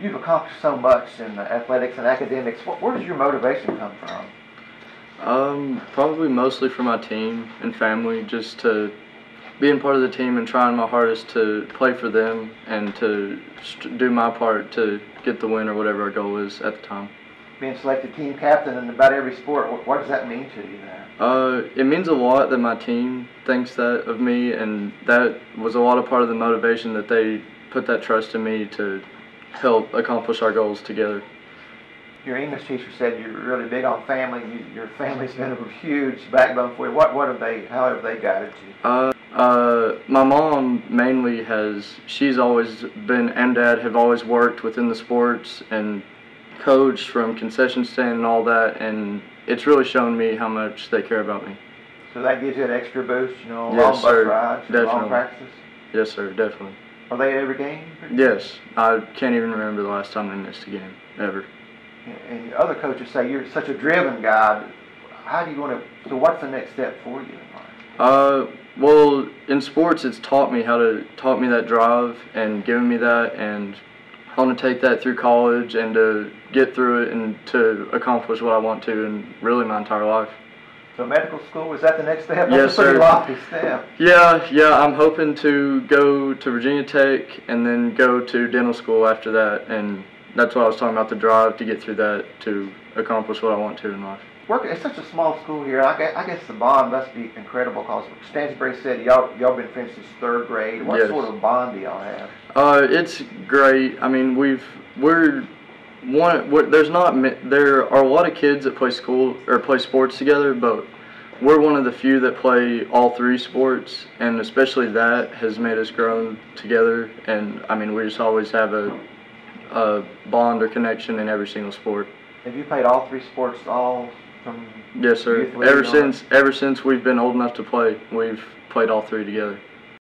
you've accomplished so much in athletics and academics. Where does your motivation come from? Um, probably mostly from my team and family, just to being part of the team and trying my hardest to play for them and to do my part to get the win or whatever our goal is at the time. Being selected team captain in about every sport, what does that mean to you there? Uh, it means a lot that my team thinks that of me, and that was a lot of part of the motivation that they put that trust in me to help accomplish our goals together your English teacher said you're really big on family. You, your family's been a huge backbone for you. What what have they? How have they guided you? Uh, uh, my mom mainly has. She's always been and dad have always worked within the sports and coached from concession stand and all that, and it's really shown me how much they care about me. So that gives you an extra boost, you know, yes, long sir. bus rides, definitely. long practices. Yes, sir, definitely. Are they every game? Yes, I can't even remember the last time they missed a game ever and other coaches say you're such a driven guy. How do you want to? So what's the next step for you? Uh, well, in sports, it's taught me how to taught me that drive and given me that, and I want to take that through college and to get through it and to accomplish what I want to in really my entire life. So medical school is that the next step? That's yes, a pretty sir. lofty step. Yeah, yeah. I'm hoping to go to Virginia Tech and then go to dental school after that and that's what I was talking about the drive to get through that to accomplish what I want to in life. Working it's such a small school here. I guess, I guess the bond must be incredible because Stansbury said y'all y'all been friends since third grade. What yes. sort of bond do y'all have? Uh, it's great. I mean, we've we're one. There's not there are a lot of kids that play school or play sports together, but we're one of the few that play all three sports, and especially that has made us grow together. And I mean, we just always have a a bond or connection in every single sport. Have you played all three sports all from? Yes, sir. Ever since ever since we've been old enough to play, we've played all three together.